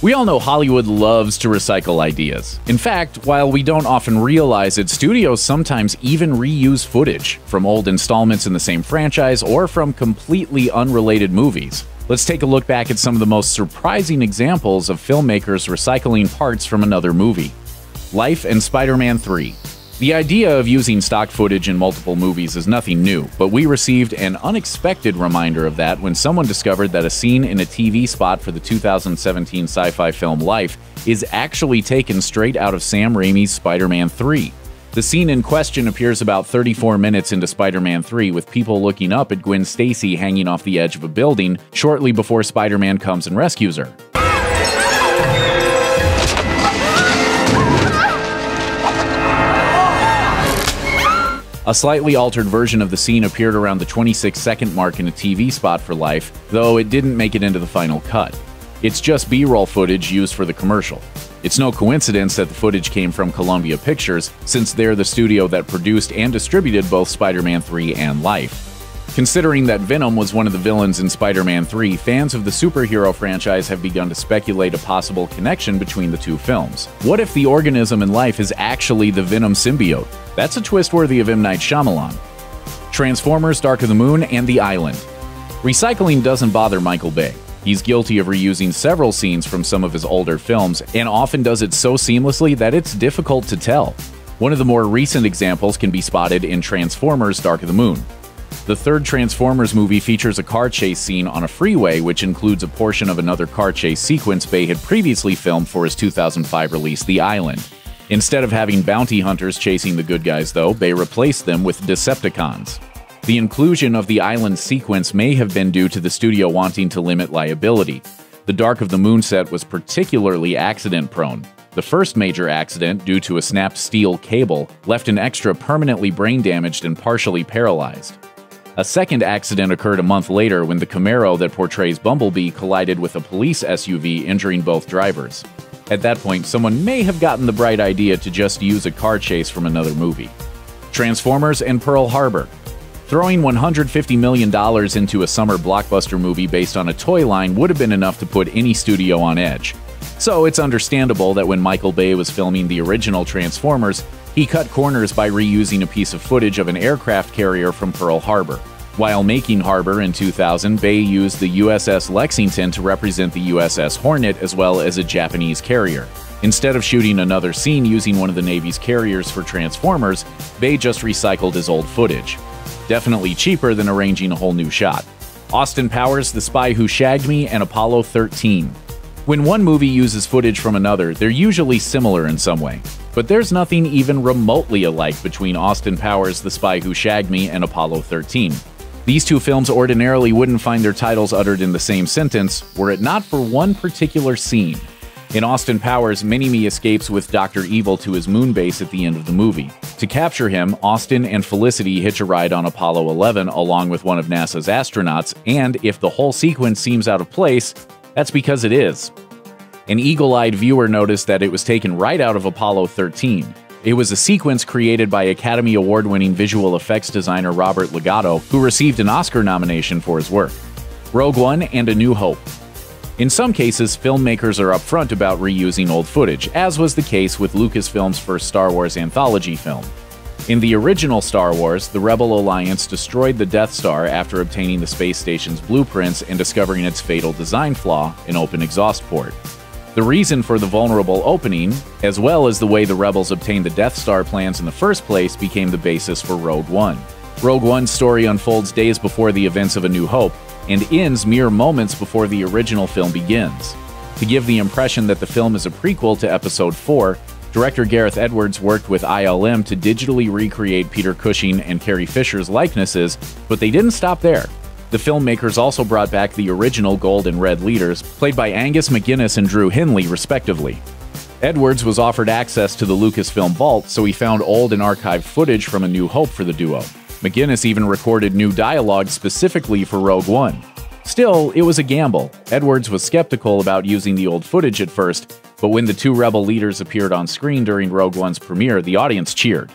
We all know Hollywood loves to recycle ideas. In fact, while we don't often realize it, studios sometimes even reuse footage from old installments in the same franchise or from completely unrelated movies. Let's take a look back at some of the most surprising examples of filmmakers recycling parts from another movie. Life and Spider Man 3. The idea of using stock footage in multiple movies is nothing new, but we received an unexpected reminder of that when someone discovered that a scene in a TV spot for the 2017 sci fi film Life is actually taken straight out of Sam Raimi's Spider Man 3. The scene in question appears about 34 minutes into Spider Man 3 with people looking up at Gwen Stacy hanging off the edge of a building shortly before Spider Man comes and rescues her. A slightly altered version of the scene appeared around the 26 second mark in a TV spot for Life, though it didn't make it into the final cut. It's just B roll footage used for the commercial. It's no coincidence that the footage came from Columbia Pictures, since they're the studio that produced and distributed both Spider Man 3 and Life. Considering that Venom was one of the villains in Spider Man 3, fans of the superhero franchise have begun to speculate a possible connection between the two films. What if the organism in life is actually the Venom symbiote? That's a twist worthy of M. Night Shyamalan. Transformers Dark of the Moon and The Island. Recycling doesn't bother Michael Bay. He's guilty of reusing several scenes from some of his older films, and often does it so seamlessly that it's difficult to tell. One of the more recent examples can be spotted in Transformers Dark of the Moon. The third Transformers movie features a car chase scene on a freeway, which includes a portion of another car chase sequence Bay had previously filmed for his 2005 release, The Island. Instead of having bounty hunters chasing the good guys, though, Bay replaced them with Decepticons. The inclusion of the island sequence may have been due to the studio wanting to limit liability. The Dark of the Moon set was particularly accident prone. The first major accident, due to a snapped steel cable, left an extra permanently brain damaged and partially paralyzed. A second accident occurred a month later when the Camaro that portrays Bumblebee collided with a police SUV, injuring both drivers. At that point, someone may have gotten the bright idea to just use a car chase from another movie. Transformers and Pearl Harbor. Throwing $150 million into a summer blockbuster movie based on a toy line would have been enough to put any studio on edge. So it's understandable that when Michael Bay was filming the original Transformers, he cut corners by reusing a piece of footage of an aircraft carrier from Pearl Harbor. While making Harbor in 2000, Bay used the USS Lexington to represent the USS Hornet as well as a Japanese carrier. Instead of shooting another scene using one of the Navy's carriers for Transformers, Bay just recycled his old footage. Definitely cheaper than arranging a whole new shot. Austin Powers, The Spy Who Shagged Me, and Apollo 13. When one movie uses footage from another, they're usually similar in some way. But there's nothing even remotely alike between Austin Powers' The Spy Who Shagged Me and Apollo 13. These two films ordinarily wouldn't find their titles uttered in the same sentence were it not for one particular scene. In Austin Powers, Mini-Me escapes with Dr. Evil to his moon base at the end of the movie. To capture him, Austin and Felicity hitch a ride on Apollo 11 along with one of NASA's astronauts, and if the whole sequence seems out of place, that's because it is. An eagle eyed viewer noticed that it was taken right out of Apollo 13. It was a sequence created by Academy Award winning visual effects designer Robert Legato, who received an Oscar nomination for his work. Rogue One and A New Hope. In some cases, filmmakers are upfront about reusing old footage, as was the case with Lucasfilm's first Star Wars anthology film. In the original Star Wars, the Rebel Alliance destroyed the Death Star after obtaining the space station's blueprints and discovering its fatal design flaw, an open exhaust port. The reason for the vulnerable opening, as well as the way the rebels obtained the Death Star plans in the first place, became the basis for Rogue One. Rogue One's story unfolds days before the events of A New Hope and ends mere moments before the original film begins. To give the impression that the film is a prequel to Episode 4, Director Gareth Edwards worked with ILM to digitally recreate Peter Cushing and Carrie Fisher's likenesses, but they didn't stop there. The filmmakers also brought back the original gold and red leaders, played by Angus MacInnes and Drewe Henley, respectively. Edwards was offered access to the Lucasfilm vault, so he found old and archived footage from A New Hope for the duo. MacInnes even recorded new dialogue specifically for Rogue One. Still, it was a gamble. Edwards was skeptical about using the old footage at first, but when the two rebel leaders appeared on screen during Rogue One's premiere, the audience cheered.